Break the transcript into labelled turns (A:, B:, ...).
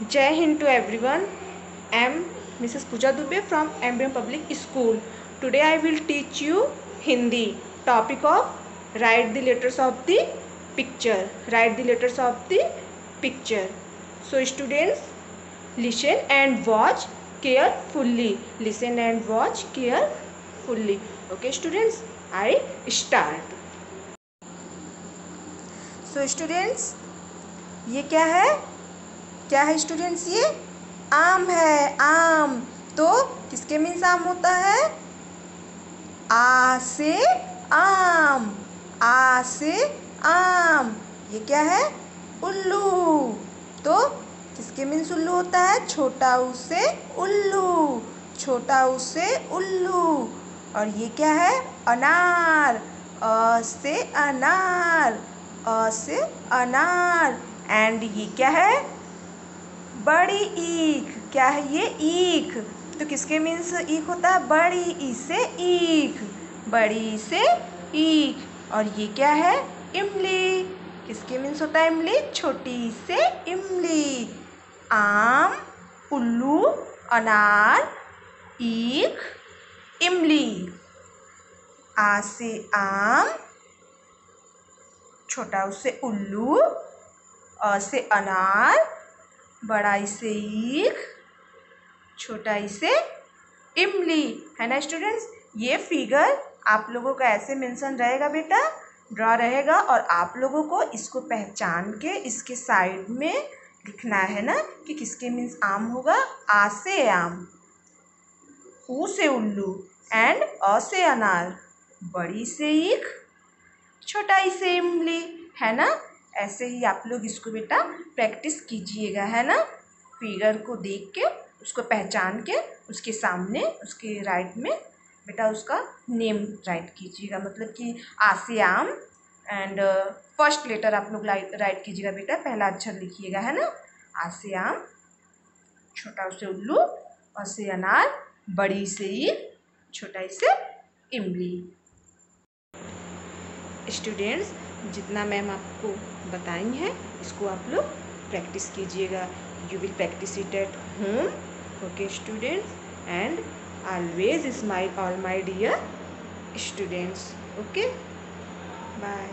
A: जय Hind to everyone am Mrs Pooja Dubey from M B M public school today I will teach you Hindi topic of write the letters of the picture write the letters of the picture so students listen and watch carefully listen and watch carefully okay students I start so students ये क्या है? क्या है students ये? आम है, आम। तो किसके मीन्स आम होता है? आ से आम। आ से आम। ये क्या है? उल्लू। तो किसके मीन्स उल्लू होता है? छोटा उ से उल्लू। छोटा उ से उल्लू। और ये क्या है? अनार। अ से अनार। अ से अनार। एंड ये क्या है? बड़ी ईख। क्या है ये? ईख। तो किसके मीन्स ईख होता है? बड़ी ई से ईख। बड़ी से ईख। और ये क्या है? इमली। किसके मीन्स होता है इमली? छोटी से इमली। आम, उल्लू, अनार, ईख, इमली। आ से आम, छोटा उसे उल्लू, अ से अनार बड़ा से ईख छोटा इसे इमली। है ना स्टूडेंट्स ये फिगर आप लोगों का ऐसे मेंशन रहेगा बेटा ड्रॉ रहेगा और आप लोगों को इसको पहचान के इसके साइड में लिखना है ना, कि किसके मीन्स आम होगा? आ से आम, ऊ से उल्लू एंड अ से अनार। बड़ी से ईख छोटा से इमली। है ना? ऐसे ही आप लोग इसको बेटा प्रैक्टिस कीजिएगा, है ना? फिगर को देख के, उसको पहचान के, उसके सामने, उसके राइट में, बेटा उसका नेम राइट कीजिएगा। मतलब कि आसियाम एंड फ़र्स्ट लेटर आप लोग राइट कीजिएगा बेटा। पहला अक्षर लिखिएगा, है ना? आसियाम, छोटा से उल्लू, और से अनार, बड़ी से ईद छोटा से इमली। स्टूडेंट्स जितना मैम आपको बताई हैं, इसको आप लोग प्रैक्टिस कीजिएगा। You will practice it at home okay students and always smile all my dear students okay bye